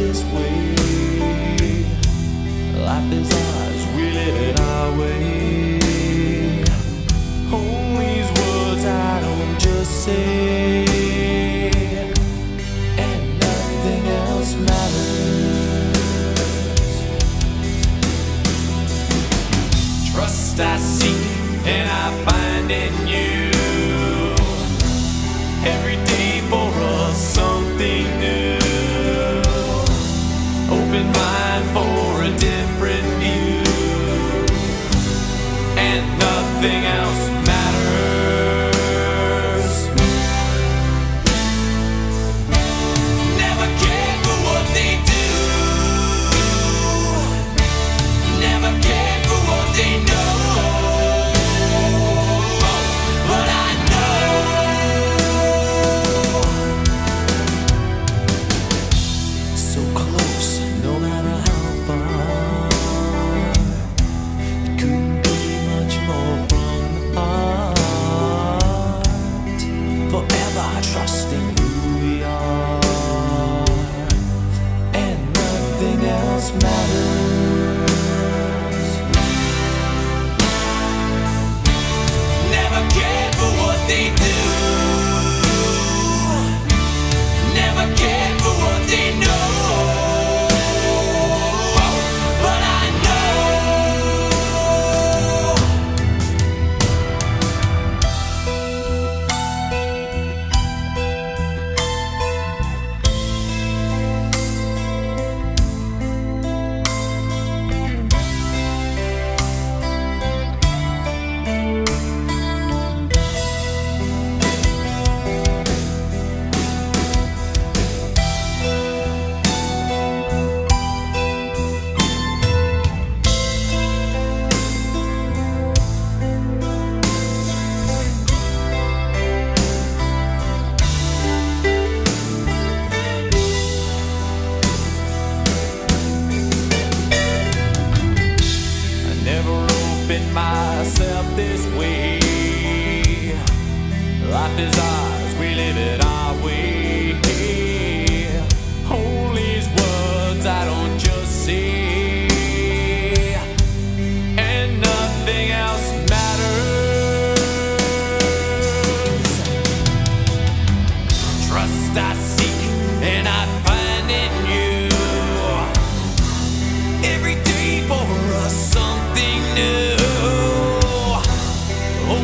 this way. Life is ours, we live it our way. Hold these words I don't just say. And nothing else matters. Trust I seek and I find in you every day. everything else. else matters. treating myself this way. Life is ours, we live it our way.